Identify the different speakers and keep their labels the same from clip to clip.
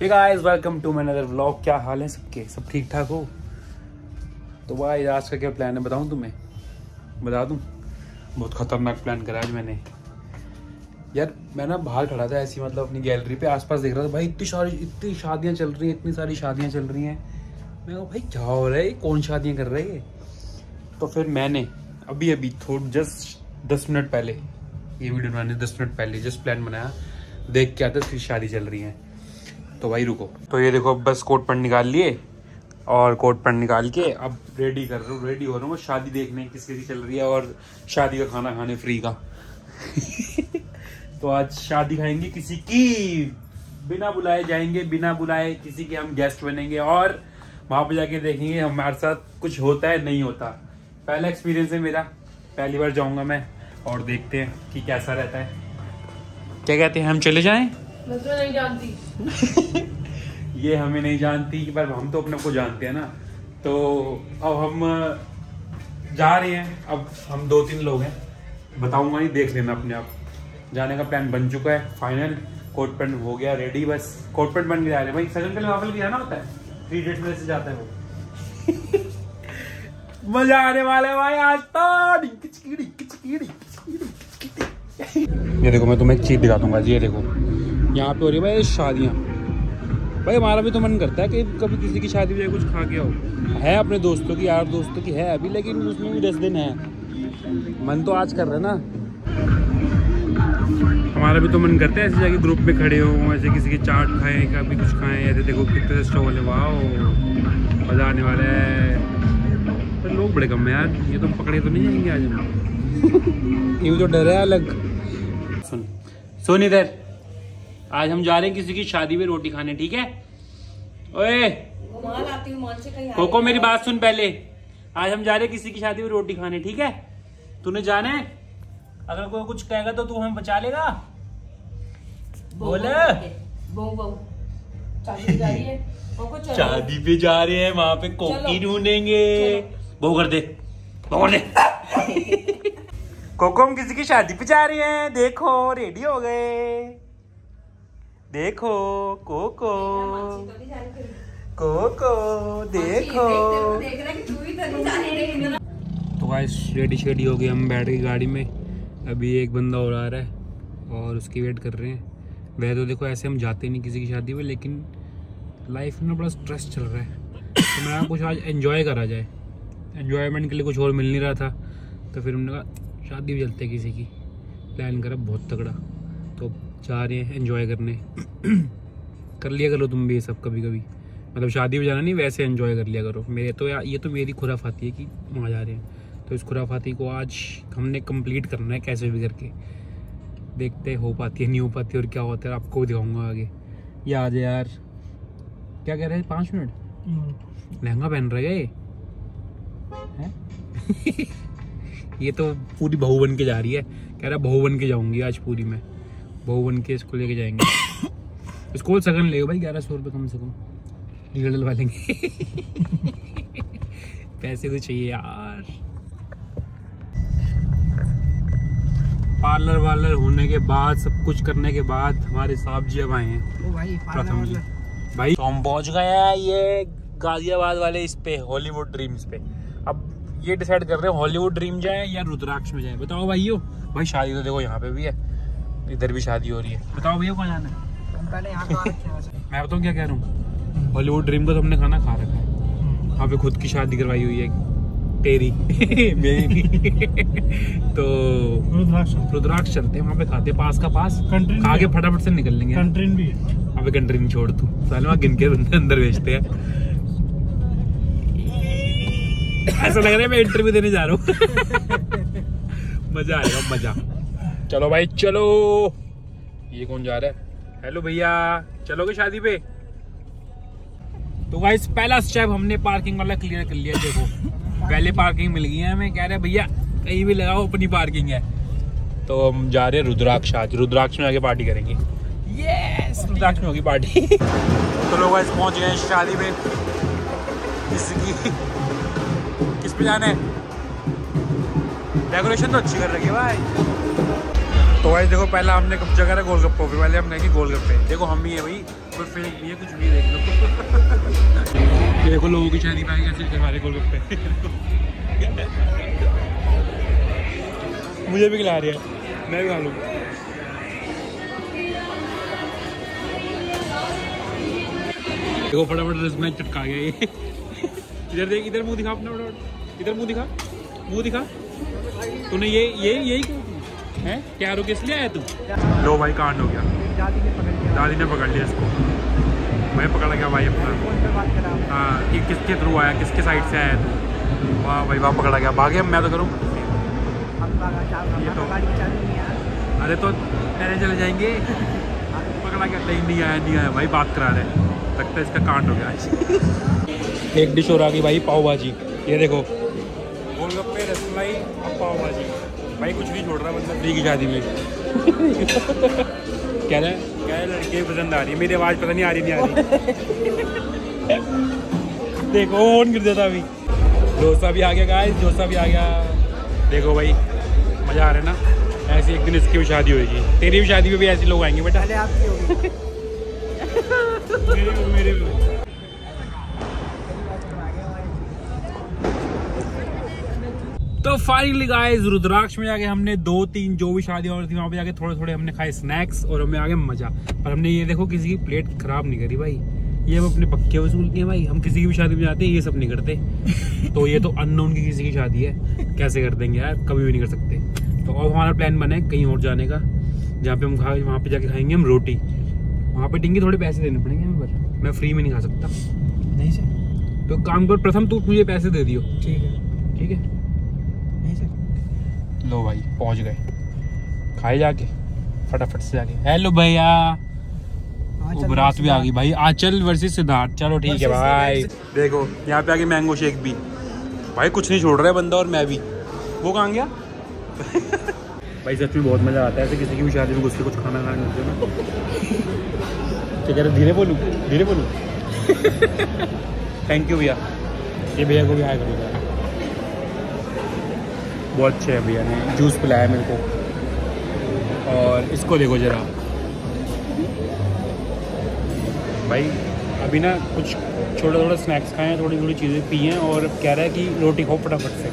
Speaker 1: Hey guys welcome to my another vlog क्या हाल है सबके? सब ठीक ठाक हो? तो भाई, आज का क्या प्लान है बताऊँ तुम्हें? बता दूँ? बहुत खतरनाक प्लान करा आज मैंने। यार, मैं ना बाहर खड़ा था ऐसी मतलब अपनी गैलरी पे आसपास देख रहा था। भाई, इतनी सारी, इतनी शादियाँ चल रही हैं, इतनी सारी शादियाँ चल रही हैं। मैं कहा, भाई, क्या हो रहा है? कौन शादियाँ कर रहे हैं तो फिर मैंने, अभी अभी, थोड़ा जस्ट दस मिनट पहले, ये वीडियो बनाने, दस मिनट पहले जस्ट प्लान बनाया। देख के आता फिर शादी चल रही है। तो भाई रुको। तो ये देखो, अब बस कोट पैंट निकाल लिए और कोट पैंट निकाल के अब रेडी कर रहा हूँ, रेडी हो रहा हूँ। शादी देखने किस किसी चल रही है और शादी का खाना खाने फ्री का। तो आज शादी खाएँगे किसी की। बिना बुलाए जाएँगे, बिना बुलाए किसी के हम गेस्ट बनेंगे और वहाँ पर जाके देखेंगे हमारे साथ कुछ होता है, नहीं होता। पहला एक्सपीरियंस है मेरा, पहली बार जाऊँगा मैं और देखते हैं कि कैसा रहता है। क्या कहते हैं, हम चले जाएँ?
Speaker 2: मैं तो नहीं जानती।
Speaker 1: ये हमें नहीं जानती पर हम तो अपने को जानते हैं ना। तो अब हम जा रहे हैं। अब हम दो तीन लोग हैं। बताऊँगा नहीं देख लेना अपने आप। जाने का प्लान बन चुका है फाइनल कोट पैंट हो गया रेडी बस। कोट पैंट बन के जा रहे हैं। भाई सगन के लिए भी जाना होता है? थ्री डेट्स में से जाता है वो। मज़ा आने वाला है भाई आज तो। ये देखो मैं तुम्हें एक चीज़ दिखा दूँगा। ये देखो। यहाँ पे हो रही है भाई शादियाँ। भाई हमारा भी तो मन करता है कि कभी किसी की शादी में कुछ खा के आओ। है अपने दोस्तों की यार दोस्तों की है अभी लेकिन उसमें भी दस दिन है। मन तो आज कर रहे हैं ना। हमारा भी तो मन करता है ऐसे जाके ग्रुप में खड़े हो ऐसे किसी की चाट खाएँ कभी कुछ खाएँ ऐसे देखो कितने स्टॉल है वाह मज़ा आने वाला है। पर लोग बड़े कम है यार ये तो पकड़े तो नहीं जाएँगे आज। हम ये भी तो डर है अलग। सुन सुन इधर। आज हम जा रहे हैं किसी की शादी में रोटी खाने ठीक है? ओए!
Speaker 2: हूँ मान से कहीं
Speaker 1: कोको मेरी बात सुन पहले। आज हम जा रहे हैं किसी की शादी में रोटी खाने ठीक है? तूने जाना है? अगर कोई कुछ कहेगा तो तू हमें बचा लेगा। बोल।
Speaker 2: शादी जा रही है? कोको चलो
Speaker 1: शादी पे जा रहे हैं वहाँ पे कोकी ढूंढेंगे। बो कर दे। वो कर दे। कोको हम किसी की शादी पे जा रहे हैं। देखो रेडी हो गए। देखो, कोको। कोको, देखो।
Speaker 2: तू
Speaker 1: गाइस रेडी शेडी हो गए हम बैठ गए गाड़ी में। अभी एक बंदा और आ रहा है और उसकी वेट कर रहे हैं। वह तो देखो, ऐसे हम जाते नहीं किसी की शादी में, लेकिन लाइफ में ना बड़ा स्ट्रेस चल रहा है। तो मैं कुछ आज एंजॉय करा जाए। एंजॉयमेंट के लिए कुछ और मिल नहीं रहा था। तो फिर हमने कहा, शादी भी चलते किसी की। प्लान करा, बहुत तगड़ा। तो जा रहे हैं एंजॉय करने। कर लिया करो तुम भी ये सब कभी कभी मतलब शादी में जाना नहीं वैसे एंजॉय कर लिया करो। मेरे तो या, ये तो मेरी खुराफाती है कि वहाँ जा रहे हैं। तो इस खुराफाती को आज हमने कंप्लीट करना है कैसे भी करके। देखते हो पाती है नहीं हो पाती और क्या होता है आपको दिखाऊँगा आगे। ये आज यार। क्या कह रहे हैं पाँच मिनट? लहंगा पहन रहे हैं? ये तो पूरी बहू बन के जा रही है। कह रहा बहू बन के जाऊँगी आज पूरी में। बहू बन के इसको लेके जाएँगे। इसको सगन लेगा भाई ग्यारह सौ रुपये कम से कम। लीगल डलवा लेंगे। पैसे तो चाहिए यार। पार्लर वार्लर होने के बाद सब कुछ करने के बाद हमारे साहब जी अब आए हैं। प्रथम जी। भाई तो हम पहुँच गए हैं ये गाजियाबाद वाले इस पे हॉलीवुड ड्रीम्स पे। अब ये डिसाइड कर रहे हैं हॉलीवुड ड्रीम जाए या रुद्राक्ष में जाए। बताओ भाइयों भाई शादी तो देखो यहाँ पे भी है। इधर भी शादी हो रही है। बताओ भैया कहाँ जाना है?
Speaker 3: पहले यहाँ का रखे हैं वैसे?
Speaker 1: मैं बताऊँ क्या कह रहा हूँ? हॉलीवुड ड्रीम को तो हमने खाना खा रखा है। वहाँ पे खुद की शादी करवाई हुई है। तेरी। मेरी। तो
Speaker 3: रुद्राक्ष।
Speaker 1: रुद्राक्ष चलते हैं वहाँ पे खाते पास का पास।
Speaker 3: कंट्री
Speaker 1: खा के फटाफट से निकल लेंगे।
Speaker 3: कंट्रीन भी है।
Speaker 1: अबे कंट्री नहीं छोड़ तू। साले वहाँ गिन के अंदर अंदर भेजते हैं। ऐसा लग रहा है मैं इंटरव्यू देने जा रहा हूँ। मज़ा आएगा मज़ा। चलो भाई, चलो। ये कौन जा रहा है? हेलो भैया, चलोगे शादी पे? तो गाइस पहला स्टेप हमने पार्किंग वाला क्लियर कर लिया, देखो। पहले पार्किंग मिल गई है हमें, कह रहे भैया, कहीं भी लगाओ, अपनी पार्किंग है। तो हम जा रहे हैं रुद्राक्ष आज। रुद्राक्ष में आके पार्टी करेंगे। यस रुद्राक्ष में होगी पार्टी तो लोग आज पहुँच गए शादी में किसकी किस पे जाना है? डेकोरेशन तो अच्छी कर रखी है भाई। तो भाई देखो, पहला हमने कब जगह करा गोलगप्पो फिर पहले हमने कि गोलगप्पे। देखो, हम ही है भाई। कोई फेक नहीं है, कुछ भी देख लो। देखो लोगों की शादी में कैसे रहे गोलगप्पे। मुझे भी खिला रही है। मैं भी खा लूँ। देखो, फटाफट रस में चटका गया ये। इधर देख, इधर मुँह दिखा अपना, फटाफट। इधर मुँह दिखा। मुँह दिखा। तूने ये ये, यही क्यों है? क्या रुके इसलिए आया तू? लो भाई, कांड हो गया।
Speaker 3: दादी ने पकड़ लिया
Speaker 1: इसको। मैं पकड़ गया भाई अपना। हाँ कि किसके थ्रू आया? किसके साइड से आया तू? वाह भाई, वाह, पकड़ा गया। भागे, मैं तो करूँ? तो- अरे तो पहले चले जाएँगे। पकड़ा गया। नहीं नहीं आया नहीं आया। भाई, बात करा रहे लगता है इसका कांड हो गया। एक डिश और आ गई भाई, पाव भाजी। ये देखो। गोलगप्पे, रसमलाई और पाव भाजी। भाई कुछ नहीं छोड़ रहा बंदा फ्री की शादी में। कह रहा है कह रहा लड़के पसंद आ रही है। मेरी आवाज़ पता नहीं आ रही नहीं आ रही। देखो फ़ोन गिर देता अभी। डोसा भी आ गया गाइस डोसा भी आ गया। देखो भाई मज़ा आ रहा है ना? ऐसी एक दिन इसकी भी शादी होगी तेरी भी शादी में भी ऐसे लोग आएँगे बेटा।
Speaker 3: आपकी होगी।
Speaker 1: मेरे भी मेरे भी। फाइनली गाइस रुद्राक्ष में जाके हमने दो तीन जो भी शादी और थी वहाँ पे जाके थोड़े थोड़े हमने खाए स्नैक्स और हमें आगे मज़ा। पर हमने ये देखो किसी की प्लेट खराब नहीं करी भाई। ये हम अपने पक्के वसूलते हैं भाई। हम किसी की भी शादी में जाते हैं ये सब नहीं करते। तो ये तो अननोन की किसी की शादी है। कैसे कर देंगे यार? कभी भी नहीं कर सकते। तो अब हमारा प्लान बना है कहीं और जाने का जहाँ पे हम खा वहाँ पे जाके खाएँगे हम रोटी। वहाँ पे टिंगे थोड़े पैसे देने पड़ेंगे हमें पर। मैं फ्री में नहीं खा सकता।
Speaker 3: नहीं सर।
Speaker 1: तो काम कर प्रथम तू मुझे पैसे दे दियो।
Speaker 3: ठीक है।
Speaker 1: ठीक है? लो भाई पहुँच गए। खाए जाके फटाफट से जाके। हेलो भैया।
Speaker 3: हाँ,
Speaker 1: बारात भी आ गई भाई। आंचल वर्सेस सिद्धार्थ। चलो ठीक है भाई। देखो यहाँ पे आ गई मैंगो शेक भी। भाई कुछ नहीं छोड़ रहा है बंदा और मैं भी। वो कहाँ गया? भाई सच में बहुत मज़ा आता है ऐसे किसी की भी शादी में घुस के कुछ खाना खाने लग जाए ना क्या कह रहे धीरे बोलूँ? धीरे बोलूँ? थैंक यू भैया। ये भैया को भी हाय करो जरा। बहुत अच्छे है भैया ने। जूस पिलाया मेरे को। और इसको देखो जरा। भाई, अभी ना कुछ छोटा थोड़ा स्नैक्स खाए थोड़ी थोड़ी चीज़ें पी हैं और कह रहा है कि रोटी खाओ फटाफट से।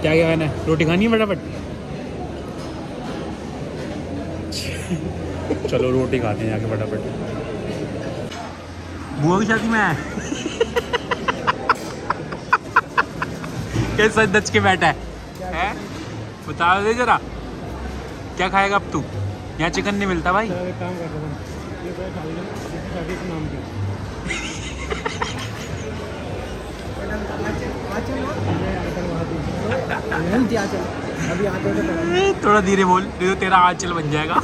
Speaker 1: क्या क्या खाना है? रोटी खानी है फटाफट? चलो रोटी खाते हैं जाके फटाफट। बुआ की शादी में सच दच के बैठा है। हैं? बता दे जरा। क्या खाएगा अब तू? यहाँ चिकन नहीं मिलता भाई।
Speaker 3: काम कर तो
Speaker 1: थोड़ा धीरे बोल नहीं तो तेरा आंचल बन जाएगा।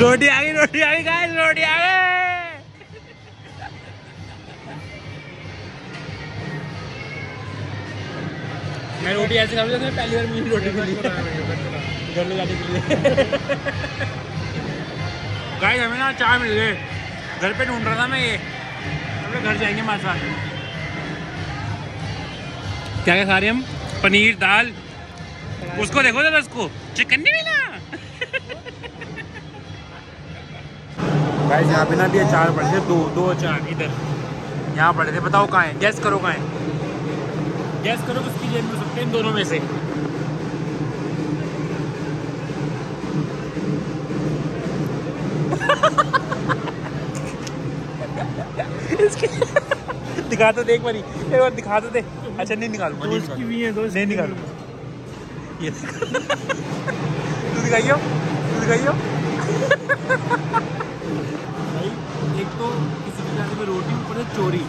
Speaker 1: रोटी आ गई रोटी आ गई रोटी आ गई। मैं रोटी ऐसे खा जैसे पहली बार मुझे रोटी मिली घर ले जाने के लिए। गाइस हमें ना चाय मिल गए घर पे ढूंढ रहा था मैं ये। हम लोग घर जाएँगे हमारे साथ। क्या क्या खा रहे हम? पनीर, दाल। उसको देखो जरा उसको। चिकन नहीं मिला गाइस यहाँ पे ना भी अचार पड़े थे। दो दो अचार इधर। यहाँ पड़े थे। बताओ कहाँ है? गैस करो कहाँ है? गैस करो किसकी जेब में सकते हैं इन दोनों में से। दिखा तो दे एक बारी। एक बार दिखा तो दे अच्छा नहीं निकालूँगा नहीं
Speaker 3: दोस्त भी है दोस्त
Speaker 1: नहीं निकालूँगा ये तू दिखाइयो? तू दिखाइयो? भाई एक तो में रोटी ऊपर से चोरी।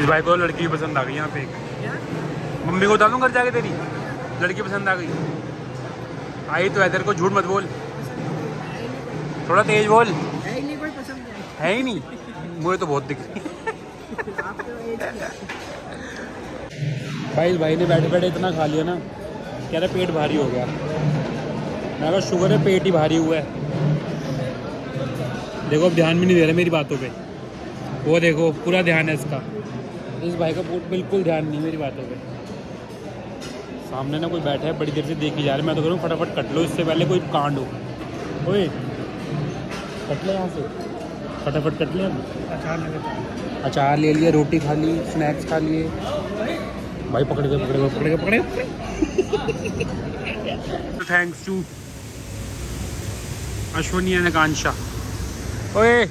Speaker 1: इस भाई को लड़की पसंद आ गई यहाँ पे मम्मी को बता दूँ घर जाके तेरी? लड़की पसंद आ गई। आई तो इधर को झूठ मत बोल। थोड़ा तेज बोल।
Speaker 3: है ही नहीं कोई पसंद नहीं
Speaker 1: है। ही नहीं। मुझे तो बहुत दिख रही भाई इस भाई ने बैठे बैठे इतना खा लिया ना कह रहा पेट भारी हो गया। मैं कहा शुगर है पेट ही भारी हुआ है। देखो अब ध्यान भी नहीं दे रहे मेरी बातों पे। वो देखो पूरा ध्यान है इसका। इस भाई का बिल्कुल ध्यान नहीं मेरी बातों पे। सामने ना कोई बैठा है बड़ी देर से देखी जा रहा है। मैं तो करूँ फटाफट कट लो इससे पहले कोई कांड हो। ओए कट लो यहाँ से। फटाफट कट ले
Speaker 3: अचार
Speaker 1: अचार ले लिया रोटी खा ली स्नैक्स खा लिए। भाई पकड़ गए पकड़ गए पकड़ गए पकड़ गए thanks to Ashwani and Akanksha ओए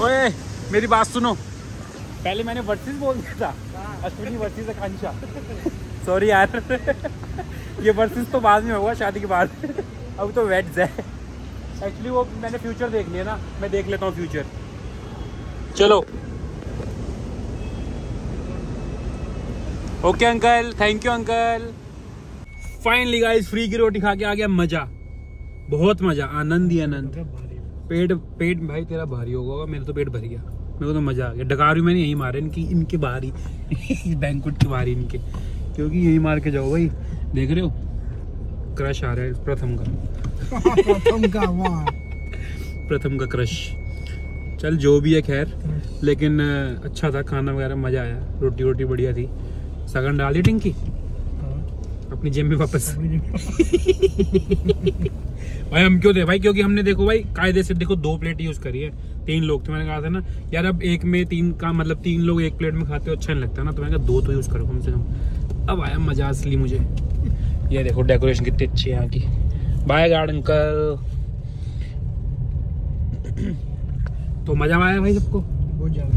Speaker 1: ओए, मेरी बात सुनो। पहले मैंने वर्सेस बोल दिया था। अश्विनी वर्सेस आकांक्षा सॉरी यार। ये वर्सेस तो बाद में होगा, शादी के बाद। अब तो वेट्स है। एक्चुअली वो मैंने फ्यूचर देख लिया ना। मैं देख लेता हूँ फ्यूचर चलो। Okay uncle thank you uncle finally guys free की रोटी खा के आ गया मज़ा। बहुत मज़ा। आनंद ही आनंद। पेट पेट भाई तेरा भारी होगा मेरा तो पेट भर गया। मेरे को तो मज़ा आ गया। डकार भी मैंने यही मारे इनकी इनके बाहर ही बैंकुट के बाहर ही इनके। क्योंकि यही मार के जाओ भाई। देख रहे हो? क्रश आ रहा है प्रथम का।
Speaker 3: प्रथम का वाह।
Speaker 1: प्रथम का क्रश चल जो भी है खैर। लेकिन अच्छा था खाना वगैरह मज़ा आया। रोटी रोटी बढ़िया थी। सगन डाली टिंकी? अपनी जेब में वापस। भाई हम क्यों दे? भाई क्योंकि हमने देखो भाई कायदे से देखो दो प्लेट यूज़ करी है तीन लोग। थे मैंने कहा था ना यार अब एक में तीन का मतलब तीन लोग एक प्लेट में खाते हो अच्छा नहीं लगता ना। तो मैंने कहा दो तो यूज़ करो कम से कम। अब आया मज़ा असली मुझे। ये देखो डेकोरेशन कितनी अच्छी है यहाँ की। Bye guard uncle. तो मज़ा आया भाई सबको?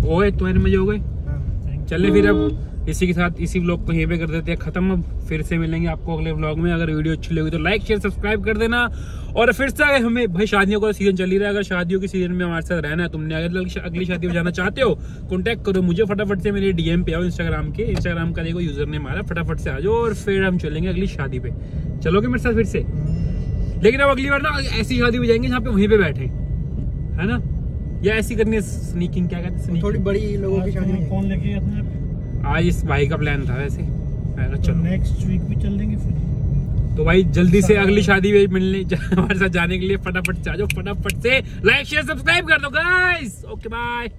Speaker 1: ओए तुम्हारे मज़े हो गए?
Speaker 3: हाँ.
Speaker 1: चलिए फिर अब। इसी के साथ इसी व्लॉग को यहीं पे कर देते हैं खत्म। अब फिर से मिलेंगे आपको अगले ब्लॉग में। अगर वीडियो अच्छी लगी तो लाइक शेयर सब्सक्राइब कर देना। और फिर से अगर हमें भाई शादियों का सीज़न चल ही रहा है। अगर शादियों के सीज़न में हमारे साथ रहना है तुमने अगर अगली शादी में जाना चाहते हो कॉन्टैक्ट करो मुझे फटाफट से मेरे डीएम पे आओ इंस्टाग्राम के। इंस्टाग्राम का देखो यूज़र ने मारा फटाफट से आ जाओ और फिर हम चलेंगे अगली शादी पे। चलोगे मेरे साथ फिर से? लेकिन अब अगली बार ना ऐसी शादी में जाएँगे जहाँ पे वहीं पे बैठे है। ना? या ऐसी करनी है स्नीकिंग क्या कहते हैं
Speaker 3: थोड़ी बड़ी लोगों की शादी में।
Speaker 4: फ़ोन लेके अपने
Speaker 1: आज इस भाई का प्लान था वैसे। चलो।
Speaker 4: नेक्स्ट वीक भी चल देंगे फिर।
Speaker 1: तो भाई जल्दी से अगली शादी में मिलने हमारे साथ जाने के लिए फटाफट चाहो जाओ फटाफट से लाइक शेयर सब्सक्राइब कर दो गाइस ओके बाय